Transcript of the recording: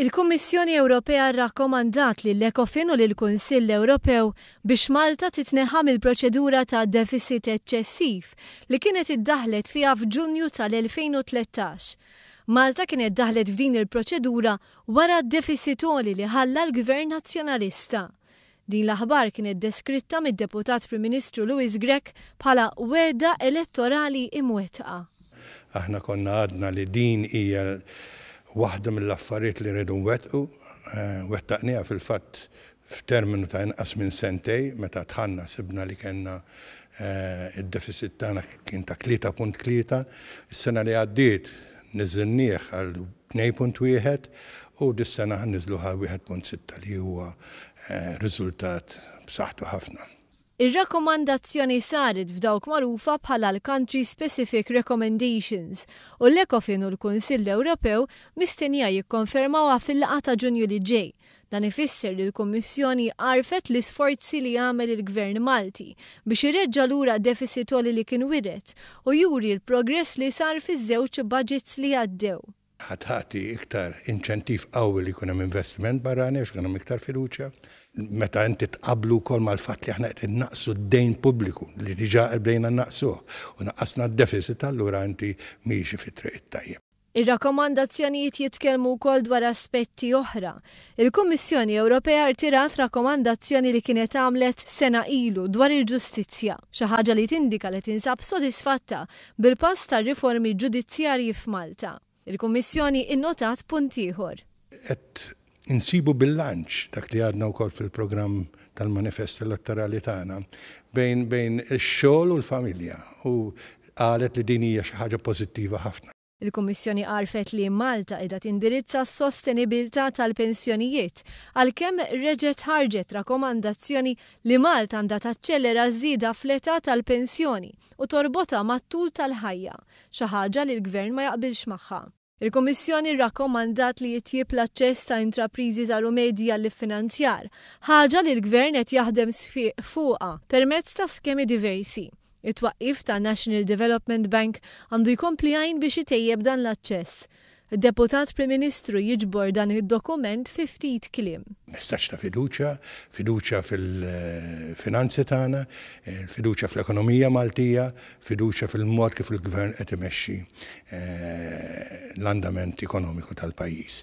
Il-Kummissjoni Ewropea rrakkomandat lill-Ecofin u lill-Kunsill Ewropew biex Malta titneħħa mill-proċedura ta' defisit eċċessiv li kienet iddaħħlet fiha f'Ġunju tal-2013. Malta kienet daħlet f'din il-proċedura wara d-defisit għoli li ħalla l-Gvern Nazzjonalista. Din l-aħbar kienet deskritta mid-Deputat Prim Ministru Louis Grech bħala wegħda elettorali imwettqa. Aħna konna għadna li din hija waħda mill-affarijiet li rridu nwettqu. Wettaqniha fil-fatt f'terminu ta' inqas minn sentej, meta dħalna sibna li kellna d-defisit tagħna kien ta' tlieta punt tlieta. Is-sena li għaddiet Niżżilnieh għal 2.1 u dis-sena ħa nniżżluh għal 1.6 li huwa riżultat b'saħħtu ħafna. Ir-rakkomandazzjoni saret f'dawk magħrufa bħala l-Country Specific Recommendations u l-Ecofin u l-Kunsill Ewropew mistennija jikkonfermawha fil-laqgħa ta' Ġunju li ġej, Dan ifisser li l-Kummissjoni għarfet l-isforzi li għamel il-Gvern Malti biex ireġġa' lura defisit għoli li kien wiret u juri l-progress li sar fiż-żewġ budgets li għaddew. Ħa tagħti iktar inċentiv qawwi li jkun hemm investiment barrani għax ikun hemm iktar fiduċja. Meta inti tqabblu wkoll mal-fatt li aħna qed innaqqsu d-dejn pubbliku li diġà bdejna nnaqqsuh u naqqasna d-defisit allura inti miexi fit-triq it-tajjeb. Ir-rakkomandazzjonijiet jitkellmu wkoll dwar aspetti oħra. Il-Kummissjoni Ewropea rtirat rakkomandazzjoni li kienet għamlet sena ilu dwar il-ġustizzja, xi ħaġa li tindika li tinsab sodisfatta bil-pass tar-riformi ġudizzjarji f'Malta. Il-Kummissjoni innotat punt ieħor. Qed insibu bilanċ, dak li għadna wkoll fil-programm tal-manifest elettorali tagħna, bejn bejn ix-xogħol u l-familja u qalet li din hija xi ħaġa pożittiva ħafna. Il-Kummissjoni għarrfet li Malta qiegħda tindirizza s-sostenibilità tal-pensjonijiet, għalkemm reġgħet ħarġet rakomandazzjoni li Malta għandha taċċellera ż-żieda fl-età tal-pensjoni u torbotha mat-tul tal-ħajja, xi ħaġa li l-Gvern ma jaqbilx magħha. Il-Kummissjoni rrakkomandat li jitjieb l-aċċess ta' intrapriżi żgħar u medji għall-iffinanzjar, ħaġa li l-Gvern qed jaħdem sfiq fuqha permezz ta' skemi diversi. It-twaqqif ta' National Development Bank għandu jkompli jgħin biex itejjeb dan l-aċċess. Id-Deputat Prim Ministru jiġbor dan id-dokument fi ftit kliem. Messaġġ ta' fiduċja, fiduċja fil-finanzi tagħna, fiduċja fl-ekonomija Maltija, fiduċja fil-mod kif il-Gvern qed imexxi l-andament ekonomiku tal-pajjiż.